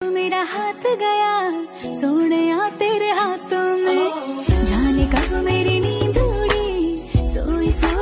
मेरा हाथ गया सोने तेरे हाथों में। जाने कब मेरी नींद उड़ी सोई सो